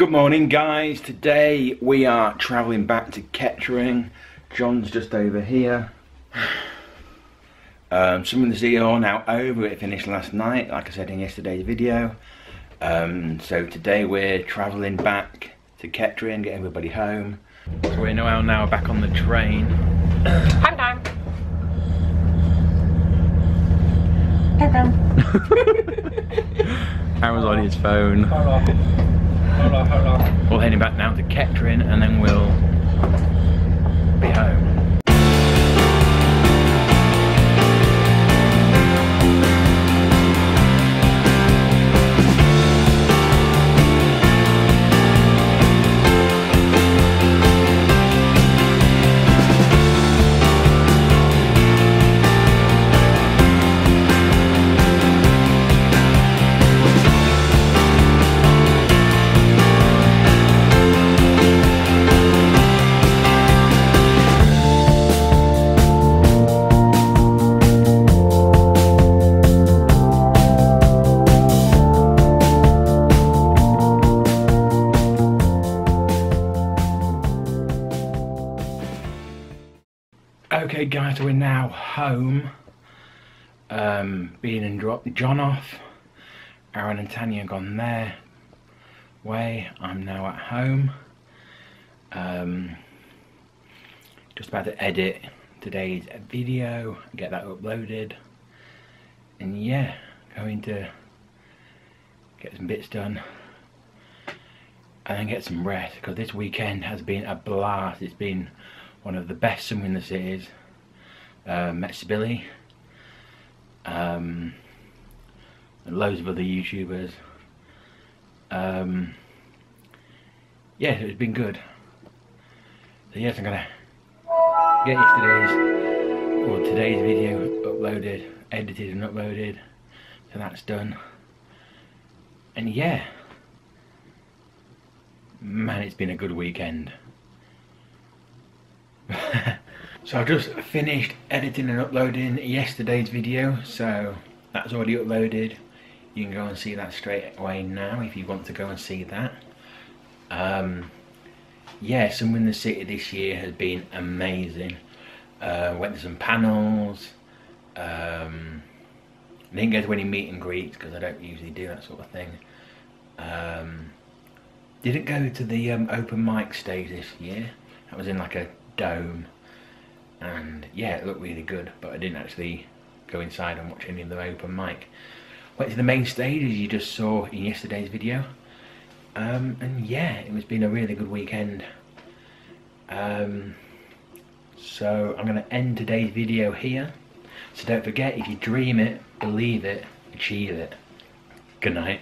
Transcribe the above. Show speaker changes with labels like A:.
A: Good morning guys, today we are travelling back to Kettering. John's just over here. Um, Summer in the City now over, it finished last night, like I said in yesterday's video. Um, so today we're travelling back to Kettering, get everybody home. So we're now, now back on the train.
B: Time time. Time time.
A: Aaron's on his phone.
B: Hold on. Hold on, hold on.
A: We're heading back now to Kettering and then we'll be home. Okay guys, we're now home. Um, being and dropped John off. Aaron and Tanya gone their way. I'm now at home. Um, just about to edit today's video, get that uploaded. And yeah, going to get some bits done. And then get some rest, because this weekend has been a blast. It's been one of the best in the cities. Uh, Sibylle. Um, and loads of other YouTubers. Um, yeah, it's been good. So yes, I'm gonna get yesterday's or today's video uploaded, edited and uploaded. So that's done. And yeah, man, it's been a good weekend. so I just finished editing and uploading yesterday's video, so that's already uploaded. You can go and see that straight away now if you want to go and see that. Um, yeah, Summer in the City this year has been amazing. Uh, went to some panels. Um, didn't go to any meet and greets because I don't usually do that sort of thing. Um, didn't go to the um, open mic stage this year. That was in like a dome and yeah it looked really good but I didn't actually go inside and watch any of the open mic. Went to the main stage as you just saw in yesterday's video. Um, and yeah it was been a really good weekend. Um, so I'm going to end today's video here. So don't forget if you dream it believe it achieve it. Good night